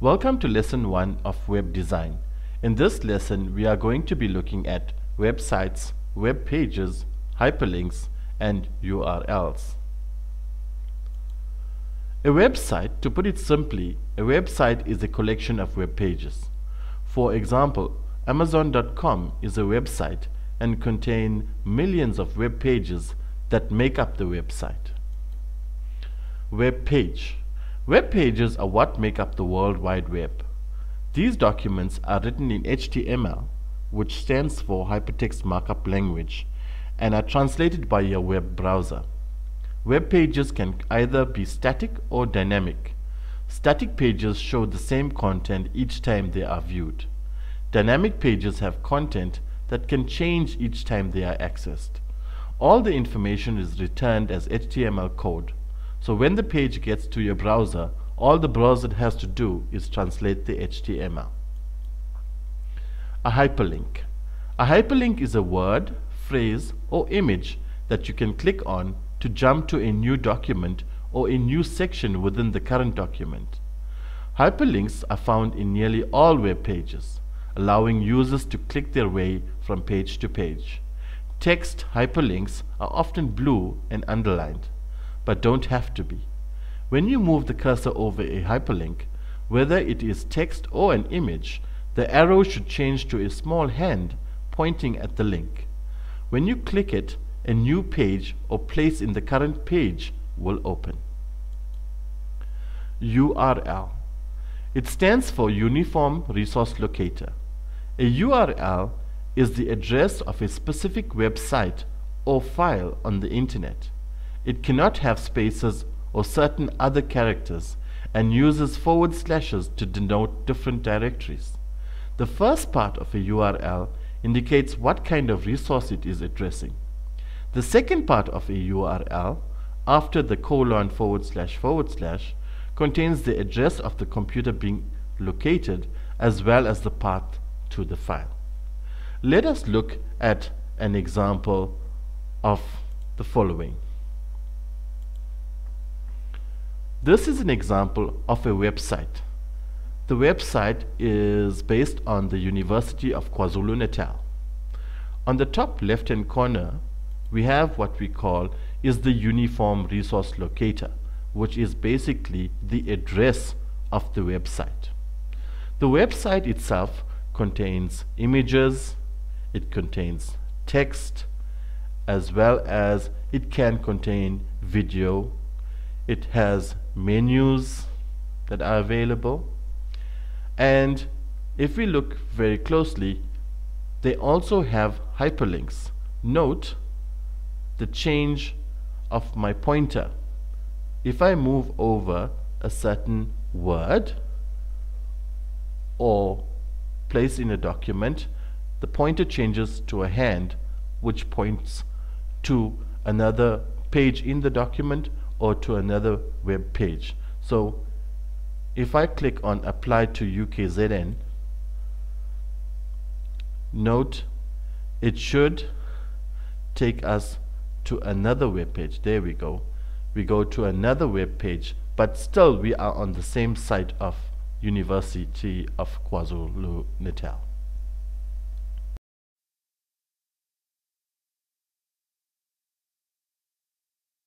Welcome to lesson 1 of web design. In this lesson we are going to be looking at websites, web pages, hyperlinks and URLs. A website, to put it simply, a website is a collection of web pages. For example, Amazon.com is a website and contain millions of web pages that make up the website. Web page. Web pages are what make up the World Wide Web. These documents are written in HTML, which stands for Hypertext Markup Language, and are translated by your web browser. Web pages can either be static or dynamic. Static pages show the same content each time they are viewed. Dynamic pages have content that can change each time they are accessed. All the information is returned as HTML code. So when the page gets to your browser, all the browser has to do is translate the HTML. A hyperlink. A hyperlink is a word, phrase, or image that you can click on to jump to a new document or a new section within the current document. Hyperlinks are found in nearly all web pages allowing users to click their way from page to page. Text hyperlinks are often blue and underlined, but don't have to be. When you move the cursor over a hyperlink, whether it is text or an image, the arrow should change to a small hand pointing at the link. When you click it, a new page or place in the current page will open. URL. It stands for Uniform Resource Locator. A URL is the address of a specific website or file on the internet. It cannot have spaces or certain other characters and uses forward slashes to denote different directories. The first part of a URL indicates what kind of resource it is addressing. The second part of a URL, after the colon forward slash forward slash, contains the address of the computer being located as well as the path to the file. Let us look at an example of the following. This is an example of a website. The website is based on the University of KwaZulu-Natal. On the top left hand corner we have what we call is the uniform resource locator which is basically the address of the website. The website itself contains images, it contains text, as well as it can contain video. It has menus that are available. And if we look very closely, they also have hyperlinks. Note the change of my pointer. If I move over a certain word or place in a document, the pointer changes to a hand which points to another page in the document or to another web page. So if I click on apply to UKZN, note it should take us to another web page. There we go. We go to another web page, but still we are on the same site of University of KwaZulu-Natal.